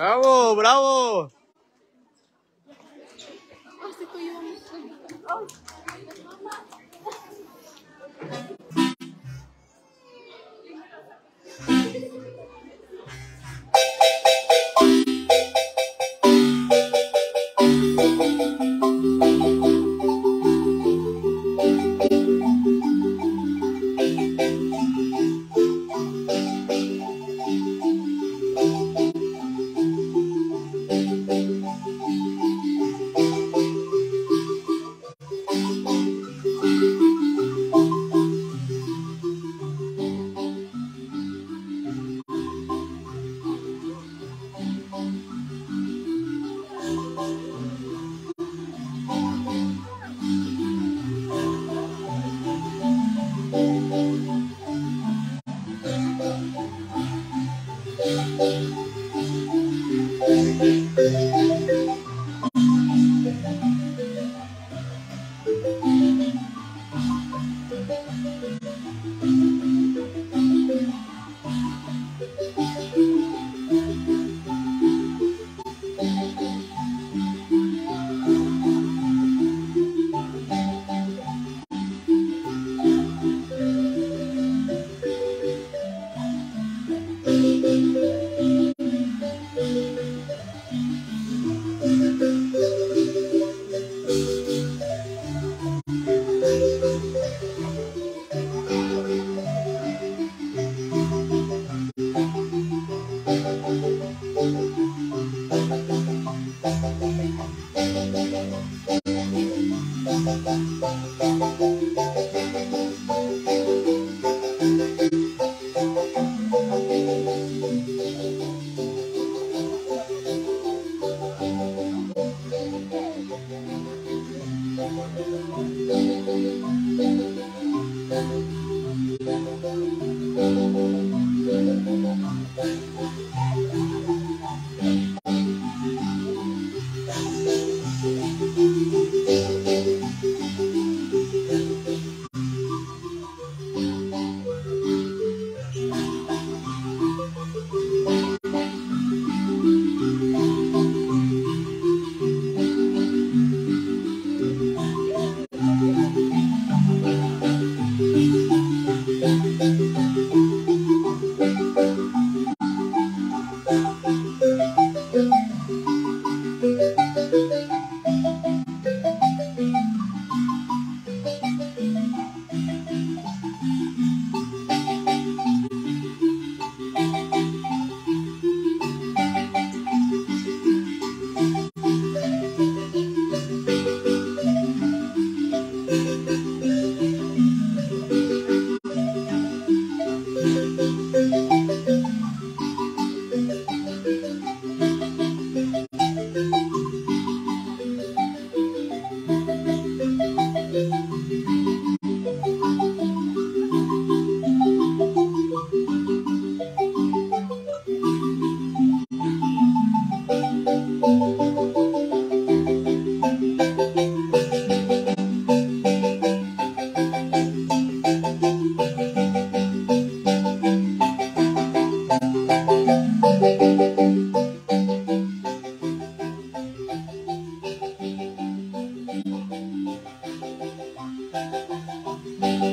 ¡Bravo, bravo! Música Thank you.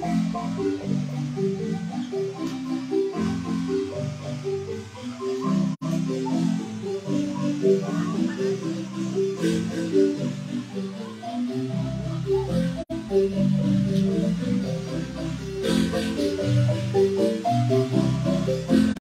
Thank you.